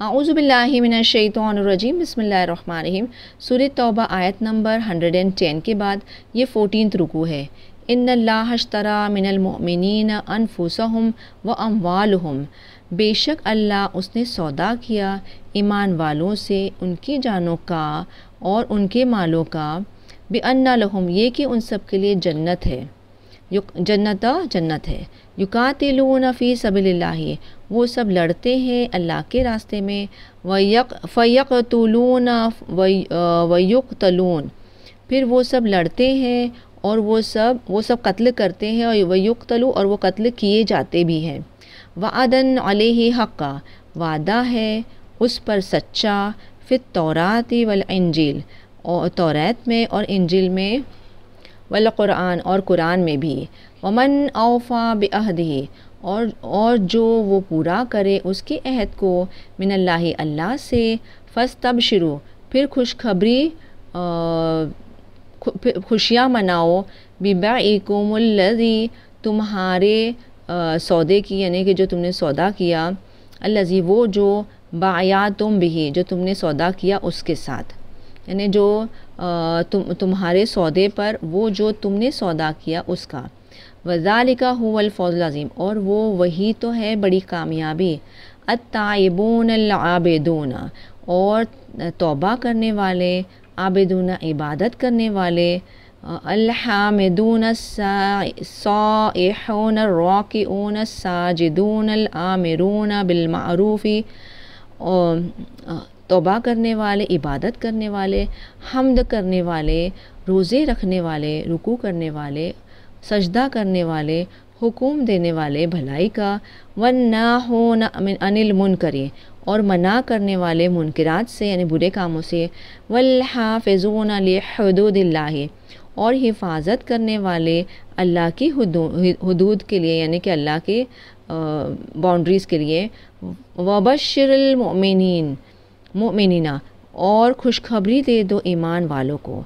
اعوذ باللہ من الشیطان الرجیم، بسم اللہ الرحمن الرحیم۔ سورہ توبہ آیت نمبر 110 کے بعد یہ فورٹینتھ رکو ہے۔ ان اللہ اشترا من المؤمنین انفسہم و اموالہم۔ بے شک اللہ اس نے سودا کیا ایمان والوں سے ان کی جانوں کا اور ان کے مالوں کا۔ بے انا لہم یہ کہ ان سب کے لیے جنت ہے۔ جنت جنت ہے۔ یقاتلون فی سبیل اللہ۔ وہ سب لڑتے ہیں اللہ کے راستے میں۔ ویق فیق طلون ویقتلون پھر وہ سب لڑتے ہیں اور وہ سب وہ سب قتل کرتے ہیں اور ویقتلو اور وہ قتل کیے جاتے بھی ہیں۔ وعدن علیہ حقا۔ وعدہ ہے اس پر سچا۔ فت توراتی والانجیل اور توریت میں اور انجیل میں۔ والقرآن اور قرآن میں بھی۔ ومن اوفا بعہدہ اور اور جو وہ پورا کرے اس کے عہد کو، من اللہ اللہ سے فس تب شروع پھر خوشخبری خوشیاں مناؤ، ببعکم الذی تمہارے سودے کی یعنی کہ جو تم نے سودا کیا، الذی، وہ جو بایا تم بھی جو تم نے سودا کیا اس کے ساتھ۔ یعنی جو تم، تمہارے سودے پر، وہ جو تم نے سودا کیا اس کا۔ وزالکا هو الفوز العظیم اور وہ وہی تو ہے بڑی کامیابی۔ الطائبون العابدون اور توبہ کرنے والے، عابدون عبادت کرنے والے۔ الحامدون الصائحون الراکعون الساجدون العامرون بالمعروف۔ توبہ کرنے والے، عبادت کرنے والے، حمد کرنے والے، روزے رکھنے والے، رکوع کرنے والے۔ سجدہ کرنے والے، حکم دینے والے بھلائی کا ون نہ ہو نہ انل من کرے اور منع کرنے والے منکرات سے یعنی برے کاموں سے، والحافظون لحدود اللہ اور حفاظت کرنے والے اللہ کی حدود کے لیے یعنی کہ اللہ کے باؤنڈریز کے لیے، وبشر المؤمنین مؤمنینہ اور خوشخبری دے دو ایمان والوں کو۔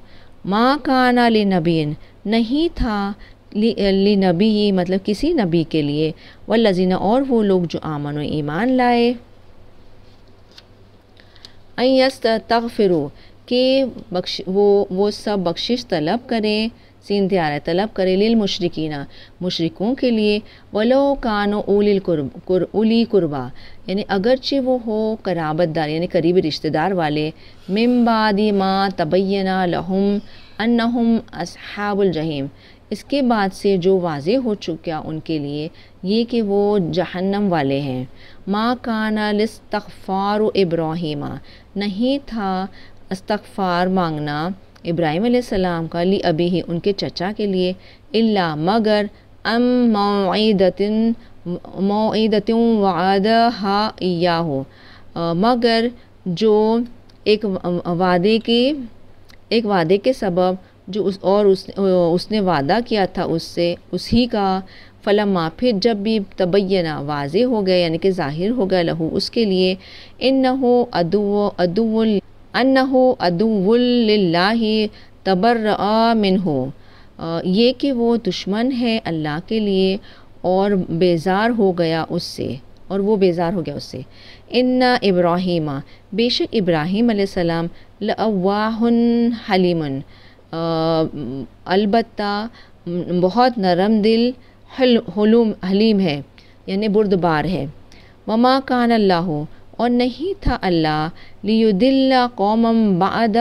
ماں کانا لنبین نہیں تھا لی نبی مطلب کسی نبی کے لیے۔ والذین اور وہ لوگ جو آمن و ایمان لائے۔ ایست تغفرو کہ بخش، وہ وہ سب بخشش طلب کریں، سین تیار طلب کرے للمشرکین، مشرکوں کے لیے۔ ولو کانو اولی قرب اولی قربا۔ یعنی اگرچہ وہ ہو قرابت دار یعنی قریبی رشتہ دار والے۔ من بعد ما تبینہ لہم انہم اصحاب الجحیم اس کے بعد سے جو واضح ہو چکا ان کے لیے یہ کہ وہ جہنم والے ہیں۔ ما کانا لستغفار ابراہیمہ نہیں تھا استغفار مانگنا ابراہیم علیہ السلام کا لی ابھی ہی ان کے چچا کے لیے اللہ مگر ام معیدت معیدت وعدہا ایاہو۔ مگر جو ایک وعدے کے، ایک وعدے کے سبب جو اس اور اس اس نے وعدہ کیا تھا اس سے، اسی کا فلما، پھر جب بھی تبینہ واضح ہو گیا یعنی کہ ظاہر ہو گیا لہو، اس کے لیے انہو ادو ادو انہو ادو للہ تبرآ منہو یہ کہ وہ دشمن ہے اللہ کے لیے اور بیزار ہو گیا اس سے، اور وہ بیزار ہو گیا اس سے۔ ان ابراہیمہ بے شک ابراہیم علیہ السلام لواہ حلیمن۔ البتہ بہت نرم دل حلوم، حلیم ہے یعنی بردبار ہے۔ وما کان اللہ، اور نہیں تھا اللہ، لیدل قومم بعد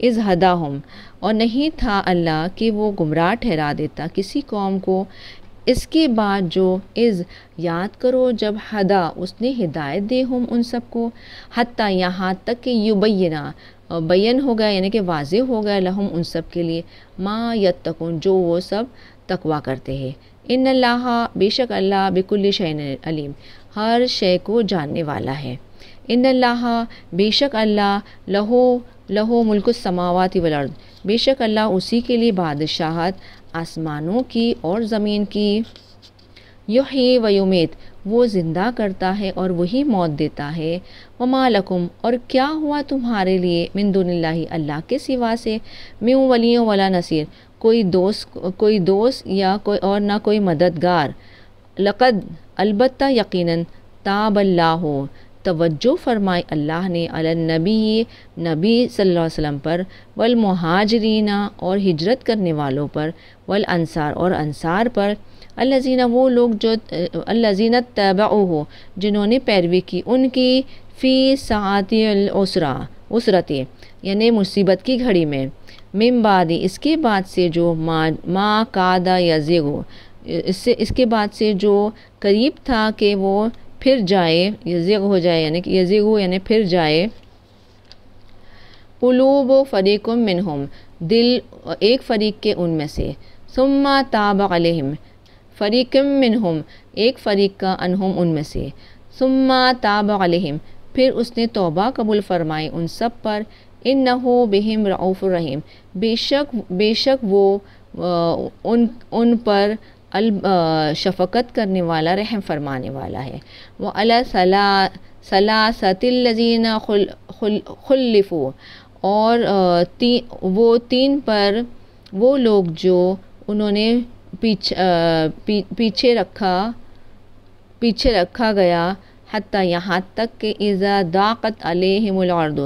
از ہداہم۔ اور نہیں تھا اللہ کہ وہ گمراہ ٹھہرا دیتا کسی قوم کو۔ اس کے بعد جو از یاد کرو، جب ہدا، اس نے ہدایت دے ہم ان سب کو۔ حتیٰ یہاں تک کہ یبینہ بین ہو گیا یعنی کہ واضح ہو گیا لہم ان سب کے لیے، ما یتقون، جو وہ سب تقوا کرتے ہیں۔ ان اللہ، بے شک اللہ بکل شعین علیم، ہر شے کو جاننے والا ہے۔ ان اللہ، بے شک اللہ، لہو لہو ملک السماوات والارض۔ بے شک اللہ اسی کے لیے بادشاہت آسمانوں کی اور زمین کی۔ یحیی و یمیت، وہ زندہ کرتا ہے اور وہی موت دیتا ہے۔ وما لکم، اور کیا ہوا تمہارے لیے من دون اللہ اللہ کے سوا سے؟ میوں ولیوں ولا نصیر، کوئی دوست کوئی دوست یا کوئی اور نہ کوئی مددگار۔ لقد، البتہ یقیناً، تاب اللہ ہو توجہ فرمائی اللہ نے علی النبی، نبی صلی اللہ علیہ وسلم پر، والمہاجرین اور ہجرت کرنے والوں پر، والانصار اور انصار پر، الذین، وہ لوگ جو، الذین تبعوہ جنہوں نے پیروی کی، ان کی، فی ساعت الاسرا اسرتی یعنی مصیبت کی گھڑی میں۔ من بعدی اس کے بعد سے جو ما ما کادا یزیگو اس سے، اس کے بعد سے جو قریب تھا کہ وہ پھر جائے، یزیغ ہو جائے یعنی کہ یزیغو یعنی پھر جائے۔ قلوب و فریق منہم، دل ایک فریق کے ان میں سے۔ ثم تاب علیہم، فریق منہم، ایک فریق کا انہم ان میں سے۔ ثم تاب علیہم، پھر اس نے توبہ قبول فرمائی ان سب پر۔ انہو بہم رعوف الرحیم، بے شک بے شک وہ ان ان پر شفقت کرنے والا، رحم فرمانے والا ہے۔ وہ اللہ صلاح الذین خلفو۔ اور وہ تین پر وہ لوگ جو انہوں نے پیچھے رکھا پیچھے رکھا گیا، حتیٰ یہاں تک کہ اذا داقت علیہم الارض،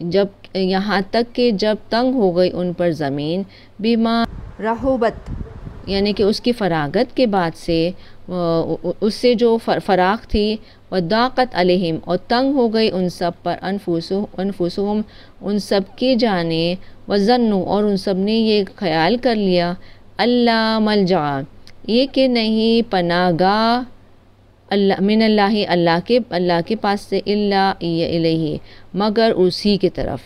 جب، یہاں تک کہ جب تنگ ہو گئی ان پر زمین بیما رحوبت۔ یعنی کہ اس کی فراغت کے بعد سے اس سے جو فراغ تھی وہ داقت علیہم اور تنگ ہو گئی ان سب پر انفوسو انفوسہم ان سب کی جانیں وزنو اور ان سب نے یہ خیال کر لیا اللہ ملجا یہ کہ نہیں پناہ گاہ اللہ، من اللہ اللہ کے اللہ کے پاس سے اللہ الہی مگر اسی کی طرف۔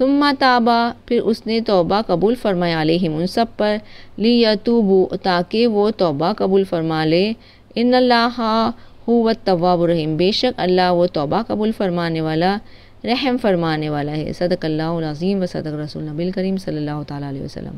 ثم تابا، پھر اس نے توبہ قبول فرمایا علیہم، ان سب پر لی یتوبو تاکہ وہ توبہ قبول فرما لے۔ ان اللہ هو التواب الرحیم، بے شک اللہ وہ توبہ قبول فرمانے والا، رحم فرمانے والا ہے۔ صدق اللہ العظیم و صدق رسول نبی الکریم صلی اللہ تعالیٰ علیہ وسلم۔